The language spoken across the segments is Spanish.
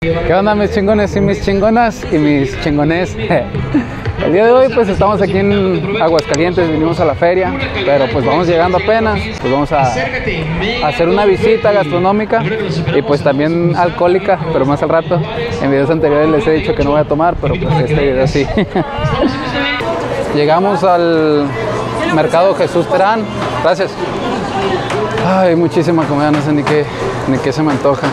¿Qué onda mis chingones y mis chingonas y mis chingones? El día de hoy pues estamos aquí en Aguascalientes, vinimos a la feria, pero pues vamos llegando apenas, pues vamos a, hacer una visita gastronómica y pues también alcohólica, pero más al rato. En videos anteriores les he dicho que no voy a tomar, pero pues este video sí. Llegamos al mercado Jesús Terán, gracias. Ay, muchísima comida, no sé ni qué, ni qué se me antoja.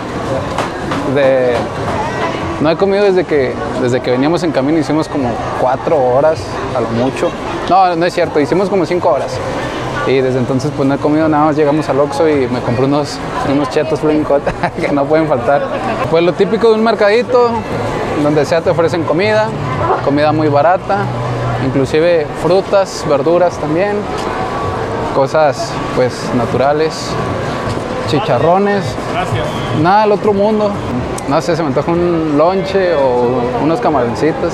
No he comido desde que, desde que veníamos en camino, hicimos como cuatro horas a lo mucho. No, no es cierto, hicimos como cinco horas. Y desde entonces pues no he comido nada más, llegamos al Oxxo y me compré unos, unos chetos Hot que no pueden faltar. Pues lo típico de un mercadito, donde sea te ofrecen comida, comida muy barata, inclusive frutas, verduras también, cosas pues naturales, chicharrones, nada del otro mundo. No sé, se me antoja un lonche o unos camaroncitos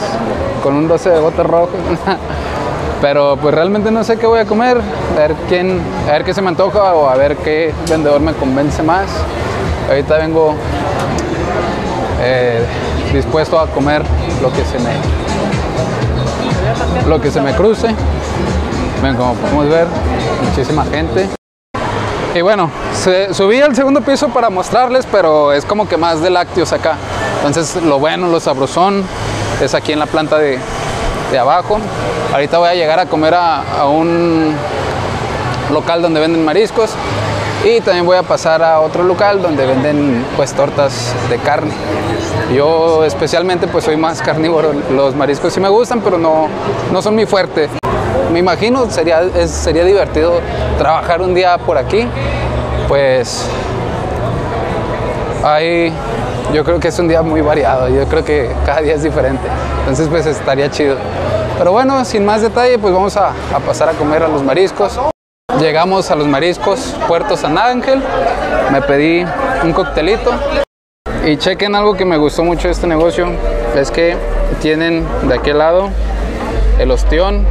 con un 12 de bote rojo. Pero pues realmente no sé qué voy a comer, a ver quién, a ver qué se me antoja o a ver qué vendedor me convence más. Ahorita vengo eh, dispuesto a comer lo que se me lo que se me cruce. Ven, como podemos ver, muchísima gente. Y bueno, subí al segundo piso para mostrarles, pero es como que más de lácteos acá. Entonces lo bueno, lo sabrosón, es aquí en la planta de, de abajo. Ahorita voy a llegar a comer a, a, un local donde venden mariscos y también voy a pasar a otro local donde venden pues tortas de carne. Yo especialmente pues soy más carnívoro, los mariscos sí me gustan, pero no, no son mi fuerte. Me imagino sería, sería divertido trabajar un día por aquí, pues hay, yo creo que es un día muy variado, yo creo que cada día es diferente, entonces pues estaría chido. Pero bueno, sin más detalle, pues vamos a, a pasar a comer a los mariscos. Llegamos a los mariscos Puerto San Ángel, me pedí un coctelito y chequen algo que me gustó mucho de este negocio, es que tienen de aquel lado el ostión,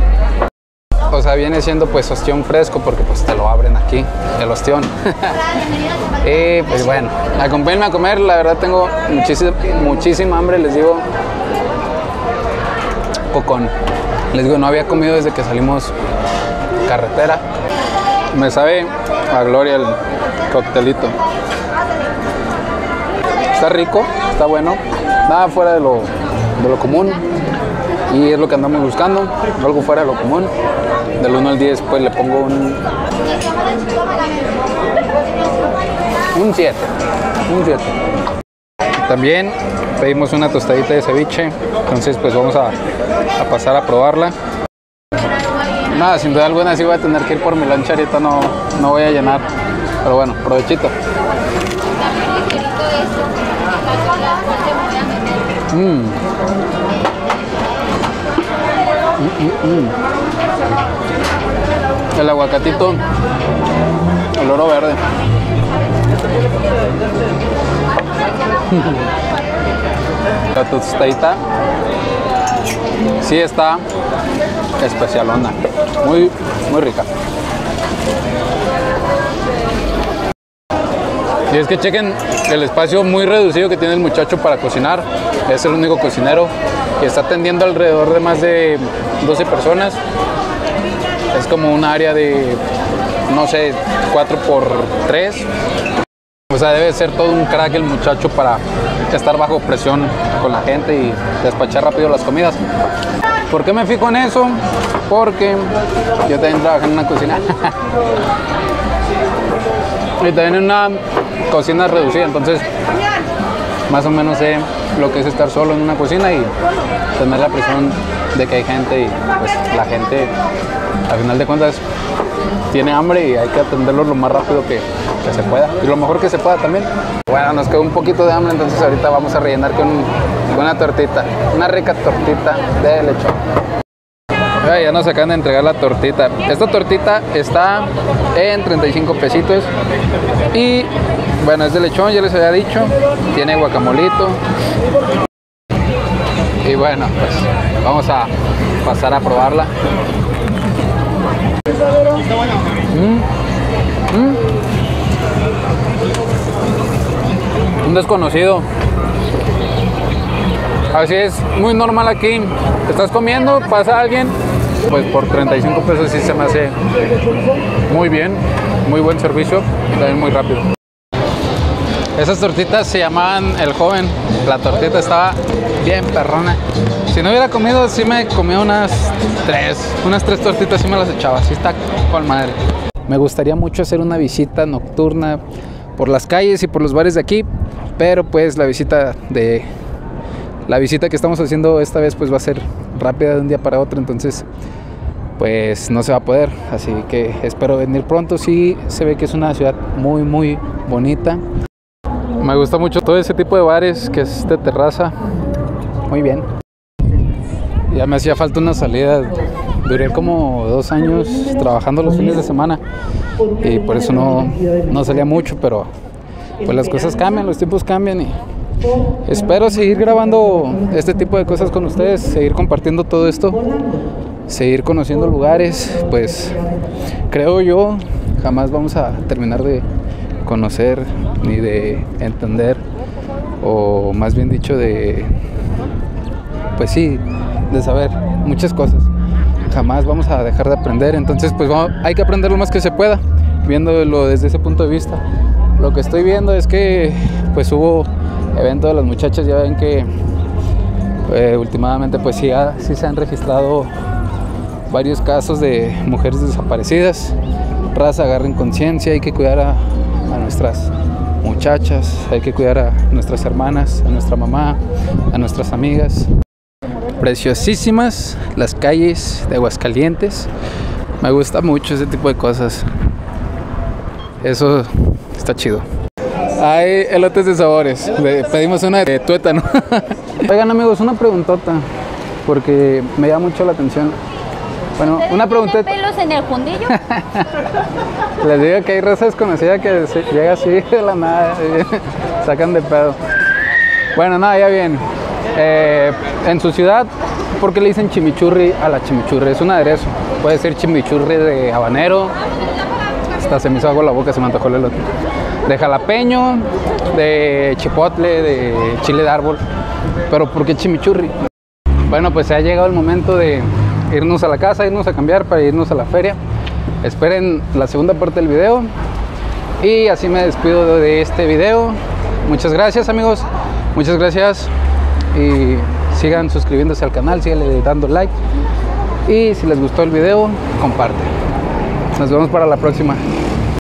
o sea, viene siendo pues ostión fresco porque pues te lo abren aquí, el ostión. y pues bueno, acompáñenme a comer, la verdad tengo muchísima, muchísima hambre, les digo, pocón. Les digo, no había comido desde que salimos carretera. Me sabe a gloria el coctelito. Está rico, está bueno, nada fuera de lo, de lo común y es lo que andamos buscando, algo fuera de lo común. Del 1 al 10 pues le pongo un un 7, un 7. También pedimos una tostadita de ceviche, entonces pues vamos a, a pasar a probarla. Nada, sin duda alguna sí voy a tener que ir por mi lancha, ahorita no, no voy a llenar, pero bueno, provechito. Mm. El aguacatito, el oro verde. La tostadita sí está especialona, muy, muy rica. Y es que chequen el espacio muy reducido que tiene el muchacho para cocinar. Es el único cocinero que está atendiendo alrededor de más de 12 personas. Es como un área de, no sé, 4 por 3. O sea, debe ser todo un crack el muchacho para estar bajo presión con la gente y despachar rápido las comidas. ¿Por qué me fijo en eso? Porque yo también trabajo en una cocina. y también en una cocina reducida, entonces más o menos sé lo que es estar solo en una cocina y tener la presión de que hay gente y pues la gente al final de cuentas tiene hambre y hay que atenderlo lo más rápido que, se pueda y lo mejor que se pueda también. Bueno, nos quedó un poquito de hambre, entonces ahorita vamos a rellenar con, con una tortita, una rica tortita de lechón. Ay, ya nos acaban de entregar la tortita. Esta tortita está en 35 pesitos y bueno, es de lechón, ya les había dicho. Tiene guacamolito. Y bueno, pues vamos a pasar a probarla. Mm. Mm. Un desconocido Así es, muy normal aquí. Estás comiendo, pasa alguien, pues por 35 pesos sí se me hace muy bien, muy buen servicio y también muy rápido. Esas tortitas se llamaban El Joven. La tortita estaba bien perrona. Si no hubiera comido, sí me comía unas tres. Unas tres tortitas sí me las echaba. Así está con madre. Me gustaría mucho hacer una visita nocturna por las calles y por los bares de aquí. Pero pues la visita de... La visita que estamos haciendo esta vez pues va a ser rápida de un día para otro. Entonces pues no se va a poder. Así que espero venir pronto. Sí, se ve que es una ciudad muy, muy bonita. Me gusta mucho todo ese tipo de bares que es de terraza. Muy bien. Ya me hacía falta una salida. Duré como dos años trabajando los fines de semana y por eso no, no salía mucho, pero pues las cosas cambian, los tiempos cambian y espero seguir grabando este tipo de cosas con ustedes, seguir compartiendo todo esto, seguir conociendo lugares, pues creo yo jamás vamos a terminar de conocer ni de entender o más bien dicho de pues sí de saber muchas cosas. Jamás vamos a dejar de aprender entonces pues hay que aprender lo más que se pueda viéndolo desde ese punto de vista lo que estoy viendo es que pues hubo evento de las muchachas ya ven que eh, últimamente pues sí, sí se han registrado varios casos de mujeres desaparecidas raza agarren conciencia hay que cuidar a, a nuestras muchachas, hay que cuidar a nuestras hermanas, a nuestra mamá, a nuestras amigas. Preciosísimas las calles de Aguascalientes. Me gusta mucho ese tipo de cosas. Eso está chido. Hay elotes de sabores. pedimos una de tuétano. Oigan amigos, una preguntota. Porque me llama mucho la atención. Bueno, una pregunta. pelos en el fundillo? Les digo que hay raza desconocida que llega así de la nada, sacan de pedo. Bueno, nada, ya bien. Eh, en su ciudad, ¿por qué le dicen chimichurri a la chimichurri? Es un aderezo. Puede ser chimichurri de habanero. Se me hizo agua la boca, se me antojó el elote. De jalapeño, de chipotle, de chile de árbol. Pero ¿por qué chimichurri? Bueno, pues se ha llegado el momento de irnos a la casa, irnos a cambiar para irnos a la feria. Esperen la segunda parte del video. Y así me despido de este video. Muchas gracias amigos. Muchas gracias. Y sigan suscribiéndose al canal, sigan dando like. Y si les gustó el video, comparten. Nos vemos para la próxima.